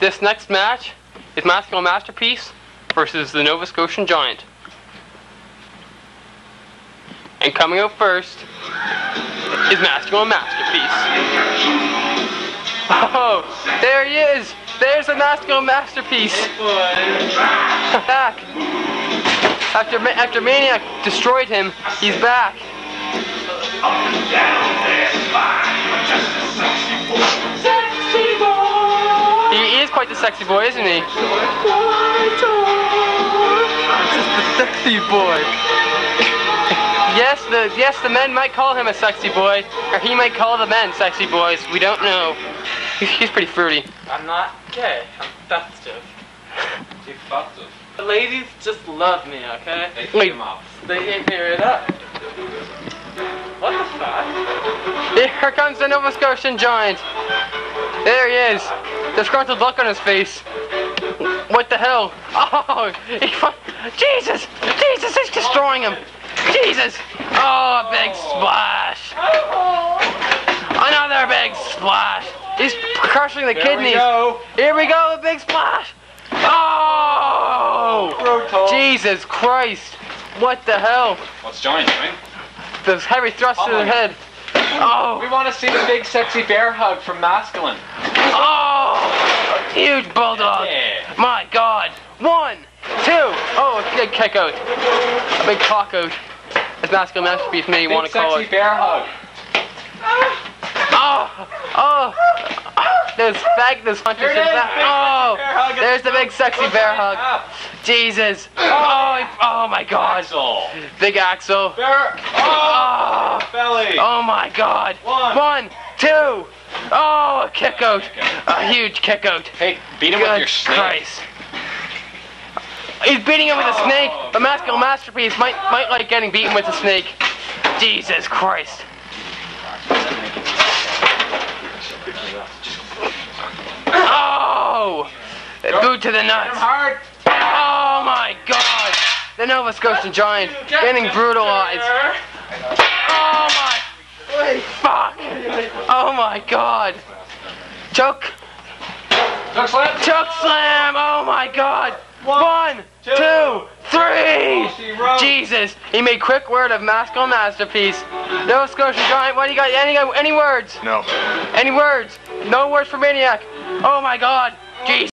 this next match is Masculine Masterpiece versus the Nova Scotian Giant. And coming out first is Masculine Masterpiece. Oh, there he is! There's a Masculine Masterpiece! back! After, after Maniac destroyed him, he's back. Sexy boy, isn't he? Just the sexy boy. Yes, the yes the men might call him a sexy boy, or he might call the men sexy boys. We don't know. He's, he's pretty fruity. I'm not gay. I'm festive. Too festive. The ladies just love me, okay? They Wait. eat him up. They ate me right up. What the fuck? Here comes the Nova Scotian giant. There he is. Disgruntled look on his face. What the hell? Oh, he, Jesus! Jesus, he's destroying him. Jesus! Oh, a big splash. Another big splash. He's crushing the There kidneys. we go. Here we go, a big splash. Oh! Brutal. Jesus Christ! What the hell? What's Giant doing? The heavy thrust to the head. Oh! We want to see the big sexy bear hug from Masculine. Huge bulldog. Yeah. My God. One, two. Oh, a big kick out. A big cock out. As masculine masterpiece may you Big want to call sexy it. bear hug. Oh! Oh! oh, There's fag, there's hunters. There there's is, Oh! There's the big sexy bear hug. Jesus. Oh, oh my God. Axel. Big Axel. Bear. Oh. Oh! Belly. Oh my God. One. One, two. Oh, a kick out. A huge kick out. Hey, beat him with Good your snake. Christ. He's beating him with a snake, but Masculine Masterpiece might might like getting beaten with a snake. Jesus Christ. Oh! Boot to the nuts. hard. Oh my God! The Nova Scotian Giant getting brutalized. Oh my! Fuck! Oh my God! Choke! Look, slam. Choke slam! Oh my God! One, two, three! Oh, Jesus! He made quick word of masculine masterpiece. Nova Scotian Giant, what do you got? Any any words? No. Any words? No words for Maniac. Oh my God! Jesus!